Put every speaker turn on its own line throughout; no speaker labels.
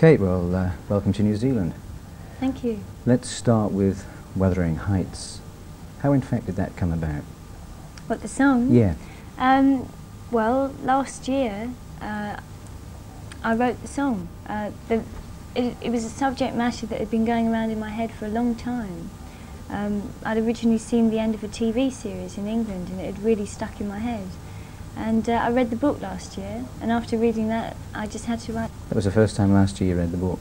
Kate, well, uh, welcome to New Zealand.
Thank you.
Let's start with Wuthering Heights. How, in fact, did that come about?
What, the song?
Yeah.
Um, well, last year uh, I wrote the song. Uh, the, it, it, was a subject matter that had been going around in my head for a long time. Um, I'd originally seen the end of a TV series in England and it had really stuck in my head. And uh, I read the book last year, and after reading that, I just had to write.
That was the first time last year you read the book?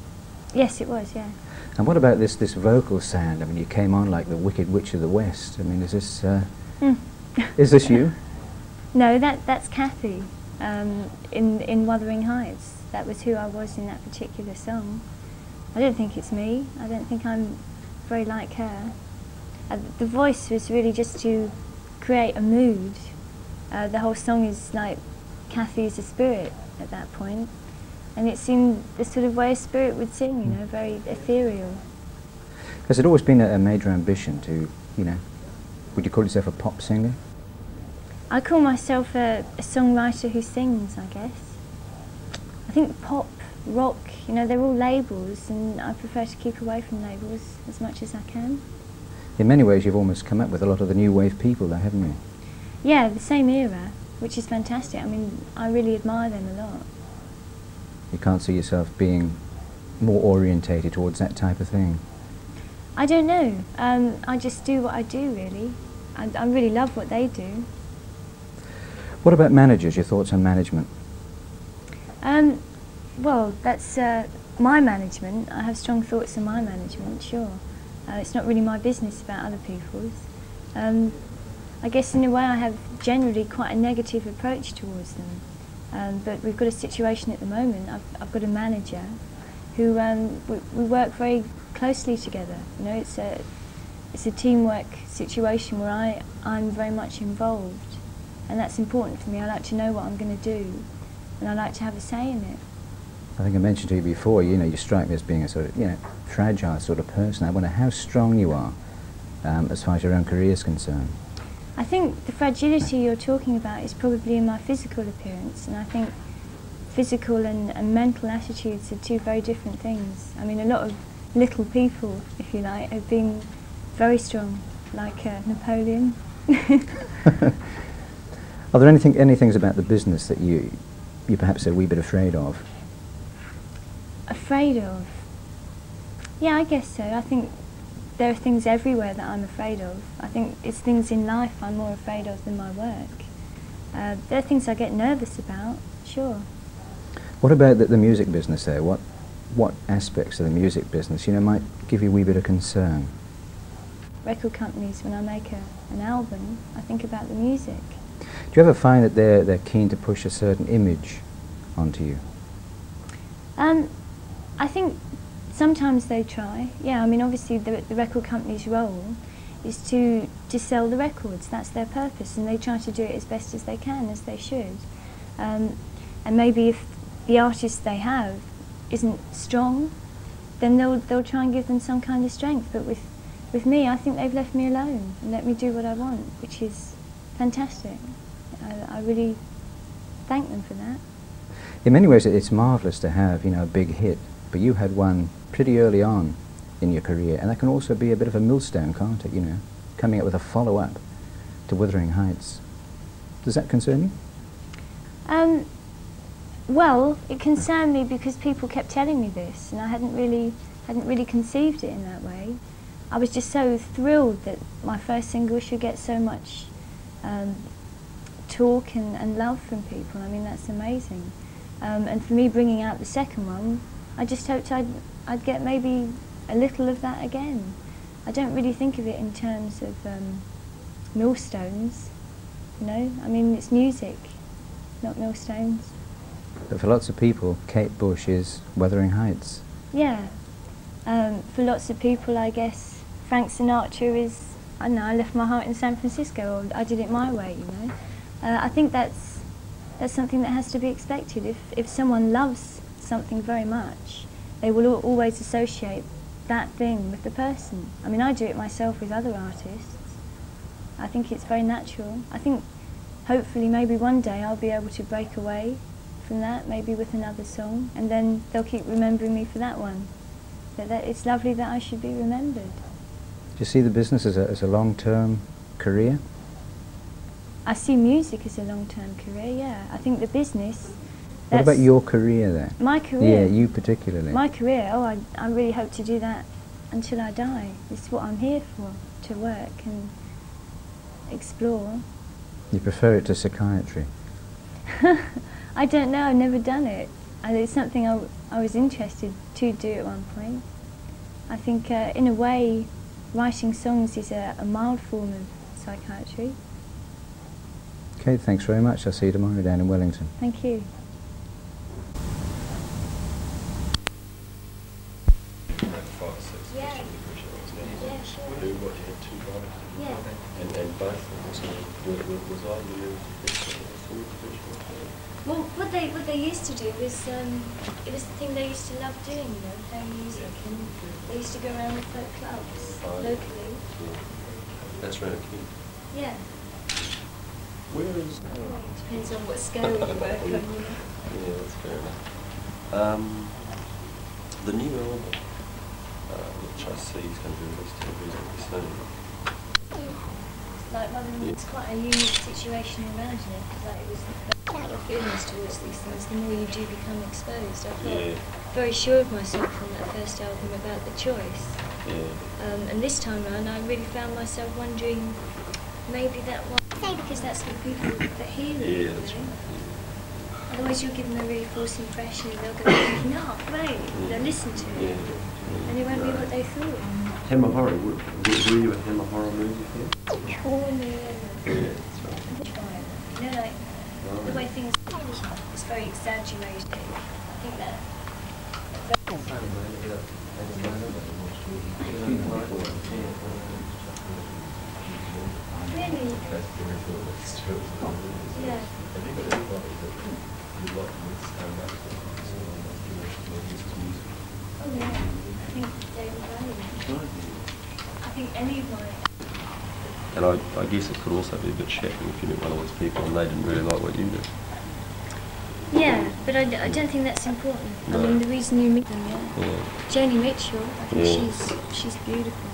Yes, it was, yeah.
And what about this, this vocal sound? I mean, you came on like the Wicked Witch of the West. I mean, is this, uh, mm. is this you?
No, that, that's Cathy um, in, in Wuthering Heights. That was who I was in that particular song. I don't think it's me. I don't think I'm very like her. Uh, the voice was really just to create a mood. Uh, the whole song is like Cathy's a spirit at that point. And it seemed the sort of way a spirit would sing, you know, very ethereal.
Has it always been a, a major ambition to, you know, would you call yourself a pop singer?
I call myself a, a songwriter who sings, I guess. I think pop, rock, you know, they're all labels, and I prefer to keep away from labels as much as I can.
In many ways, you've almost come up with a lot of the new wave people there, haven't you?
Yeah, the same era, which is fantastic. I mean, I really admire them a lot.
You can't see yourself being more orientated towards that type of thing?
I don't know. Um, I just do what I do, really. I, I really love what they do.
What about managers? Your thoughts on management?
Um, well, that's uh, my management. I have strong thoughts on my management, sure. Uh, it's not really my business about other people's. Um, I guess in a way I have generally quite a negative approach towards them. Um, but we've got a situation at the moment, I've, I've got a manager who um, we, we work very closely together. You know, it's a, it's a teamwork situation where I, I'm very much involved and that's important for me. I like to know what I'm going to do, and I like to have a say in it.
I think I mentioned to you before, you know, you strike me as being a sort of, you know, fragile sort of person. I wonder how strong you are um, as far as your own career is concerned.
I think the fragility you're talking about is probably in my physical appearance, and I think physical and, and mental attitudes are two very different things. I mean, a lot of little people, if you like, have been very strong, like uh, Napoleon.
Are there anything, any things about the business that you, you perhaps are a wee bit afraid of?
Afraid of? Yeah, I guess so. I think there are things everywhere that I'm afraid of. I think it's things in life I'm more afraid of than my work. Uh, there are things I get nervous about, sure.
What about the, the music business there? What, what aspects of the music business, you know, might give you a wee bit of concern?
Record companies, when I make a, an album, I think about the music.
Do you ever find that they're, they're keen to push a certain image onto you?
Um, I think sometimes they try. Yeah, I mean, obviously the, the record company's role is to, to sell the records. That's their purpose, and they try to do it as best as they can, as they should. Um, and maybe if the artist they have isn't strong, then they'll, they'll try and give them some kind of strength. But with, with me, I think they've left me alone and let me do what I want, which is fantastic. I, I really thank them for that.
In many ways, it's marvellous to have, you know, a big hit, but you had one pretty early on in your career, and that can also be a bit of a millstone, can't it, you know, coming up with a follow-up to Wuthering Heights. Does that concern you?
Um, well, it concerned me because people kept telling me this, and I hadn't really, hadn't really conceived it in that way. I was just so thrilled that my first single should get so much um, talk and, and love from people. I mean, that's amazing. Um, and for me bringing out the second one, I just hoped I'd, I'd get maybe a little of that again. I don't really think of it in terms of um, millstones, you know? I mean, it's music, not millstones.
But for lots of people, Kate Bush is Wuthering Heights.
Yeah. Um, for lots of people, I guess, Frank Sinatra is, I don't know, I left my heart in San Francisco, or I did it my way, you know? Uh, I think that's that's something that has to be expected. If if someone loves something very much, they will always associate that thing with the person. I mean, I do it myself with other artists. I think it's very natural. I think hopefully maybe one day I'll be able to break away from that, maybe with another song, and then they'll keep remembering me for that one. But that, it's lovely that I should be remembered.
Do you see the business as a, as a long-term career?
I see music as a long-term career. Yeah, I think the business.
What about your career then?
My career.
Yeah, you particularly.
My career. Oh, I, I really hope to do that until I die. This is what I'm here for, to work and explore.
You prefer it to psychiatry?
I don't know. I've never done it. And it's something I, w- I was interested to do at one point. I think, uh, in a way, writing songs is a, a mild form of psychiatry.
Okay, thanks very much. I'll see you tomorrow down in Wellington.
Thank you. Yeah.
which you appreciate what's going on.
Yeah, sure.
We do what you had two brothers.
Yeah.
And, and both of them, so was, was, was I the?
Well, what they what they used to do was um, it was the thing they used to love doing, you know, playing music, and they used to go around with folk clubs
Oh.
locally.
That's right.
Yeah.
Where is? it?
Depends on what scale you work on. You know.
Yeah, that's fair enough. Um, the new album, uh, which I see is going to be released reasonably soon.
Like one of them,
Yeah.
it's quite a unique situation around it because like it was the feelings towards these things. The more you do become exposed, I felt
Yeah.
very sure of myself on that first album about the choice.
Yeah.
Um, and this time round, I really found myself wondering maybe that one, because that's what people that hear it.
Yeah,
you
that's
know.
right.
Otherwise, you'll give them a really false impression, and they'll go thinking, "Oh, great," they'll listen to
Yeah.
it, and it won't be what they thought.
Hammer Horror, were, were you a Hammer Horror movie fan?
Corny.
Yeah, that's right.
You know, like the way things it's very exaggerated. I think that. Really? Yeah. Oh yeah. I think David Bowie. I think any of my
And I, I guess it could also be a bit shocking if you met one of those people and they didn't really like what you did.
Yeah, but I, I don't think that's important. I mean, the reason you meet them, yeah.
Yeah.
Joni Mitchell, I think
Yeah.
she's she's beautiful.